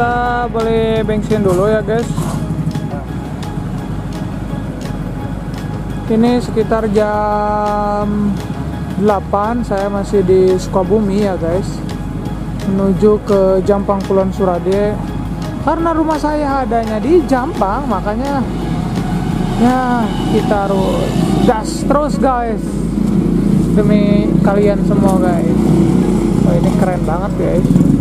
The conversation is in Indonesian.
kita beli bensin dulu ya guys. Ini sekitar jam 8 saya masih di Sukabumi ya guys. Menuju ke Jampang Kulon Surade. Karena rumah saya adanya di Jampang makanya ya kita harus gas terus guys. Demi kalian semua guys. Oh ini keren banget guys.